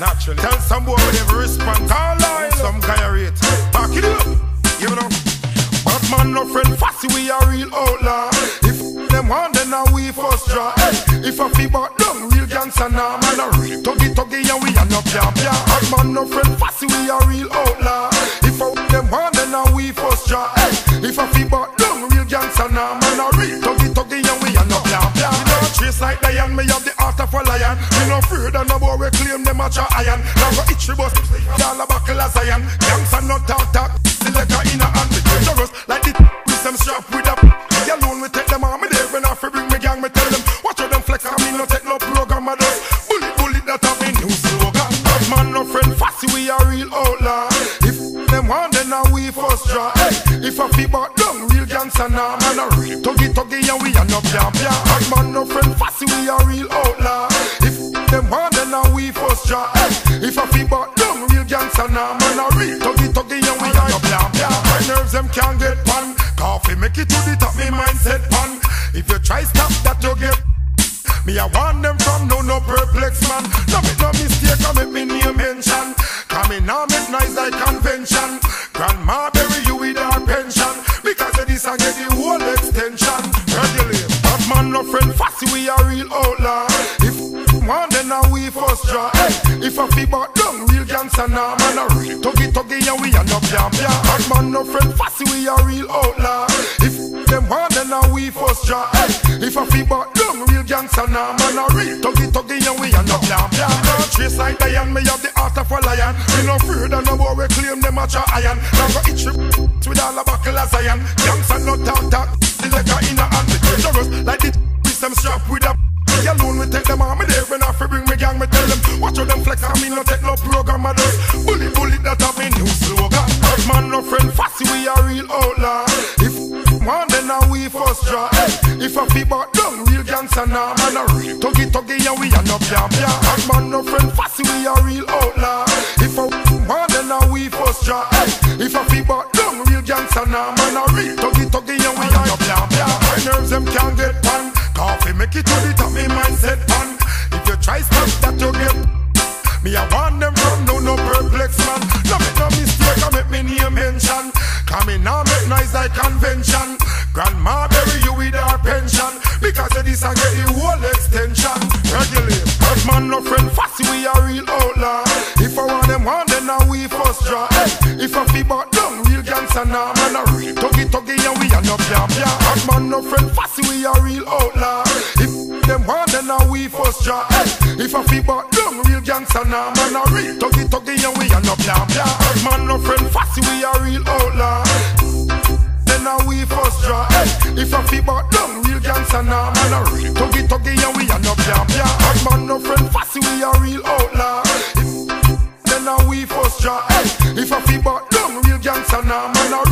Naturally. Tell some boy with every response, all line. Some guy rate. Back it up. You know. But man, no friend, fussy, we are real outlaw. If them want, then now we first draw. If a fee but done, real gangster now, man, a real tuggy tuggy, and we are no pia pia. But man, no friend, fussy, we are real outlaw. If a them want, then now we first draw. If a fee but done, real gangster now, man, a real tuggy tuggy, and we are no pia pia. Me no trace like Diane, me have the heart of a lion. Me no afraid of no boy, we claim them a iron. Now go itchy bus, a buckle as iron. Gangster no talk talk. Selector in a hand, dangerous like the with them strap with a Me alone, we take them on me there when I free bring me gang, me tell them watch how them flex, I me no take no program of this Bullet, bullet, that have me new slogan Bad man, no friend, fussy, we are real outlaw If them want, then now we first draw If I feel back down, real gangster now, man a real Tuggy, tuggy, and we are no pia hey, If I feel back down, real gangster now, man a real Tuggy, tuggy, and we are no pia pia My nerves, them can't get pan. Coffee make it to the top, me mindset pan. If you try stop that, you get me I want them one then now we first draw. Hey, If feel back down real gangster now man a real Tuggy tuggy and we are no pia pia Bad man no friend fussy we are real outlaw. If them want then now we first draw. Hey, If feel back down real gangster now man a real Tuggy tuggy and we are no pia pia No trace like Diane me have the heart of a lion. We no afraid of no boy we claim them a try iron. Now go itch with all the buckle as iron Gangster no talk talk Selector in a hand, dangerous now we first draw. Hey, if a back down, real gangster now, man a real tuggy tuggy, and we are no pia pia. Hurt man, no friend, fussy, we are real outlaw. If a one, then now we first draw. Hey, if a back down, real gangster now, man a real tuggy tuggy, and we are no pia pia. My nerves them can't get pan. Coffee make it to the top, me mindset pan. If you try stop that, you get. Me I want them from no no perplex man. No make no mistake, I make me name mention. Coming now make nice like convention. Grandma bury you with our pension. Because of this I get the whole extension. Regulate. But man no friend fussy, we are real outlaw. If I want them one, then now we first draw. Hey, if I feel back down, real gangster now, man a real tuggy tuggy and we are no pia pia. But man no friend fussy, we are real outlaw. If them one, then now we first draw. Hey, if I feel back down, real gangster now, man a real tuggy tuggy and we are no pia. But man no friend fussy, we are real outlaw. Then now we first draw. Hey, if I feel back down, real gangster now, man a real tuggy tuggy and we are no pia. But man no friend fussy, we are real outlaw. Then now we first draw. Hey, if I feel back down, real gangster now, man a